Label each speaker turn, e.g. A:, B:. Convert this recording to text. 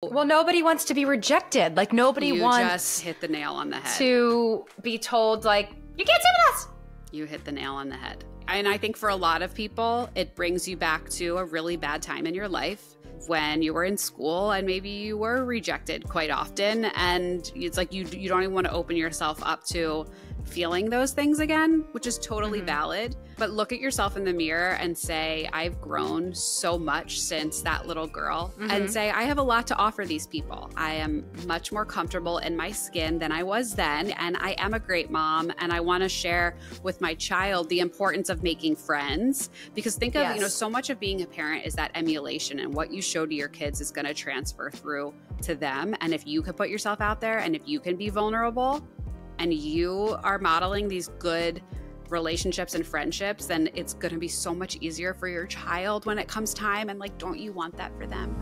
A: Well, nobody wants to be rejected. Like nobody
B: you
A: wants
B: just hit the nail on the head.
A: to be told like you can't stay with us.
B: You hit the nail on the head. And I think for a lot of people, it brings you back to a really bad time in your life when you were in school and maybe you were rejected quite often and it's like you you don't even want to open yourself up to feeling those things again, which is totally
A: Mhm.
B: valid. But look at yourself in the mirror and say, I've grown so much since that little girl.
A: Mhm.
B: And say, I have a lot to offer these people. I am much more comfortable in my skin than I was then. And I am a great mom. And I want to share with my child the importance of making friends. Because think of, you know, so much of being a parent is that emulation and what you show to your kids is going to transfer through to them. And if you can put yourself out there and if you can be vulnerable, and you are modeling these good relationships and friendships, then it's going to be so much easier for your child when it comes time. And like, don't you want that for them?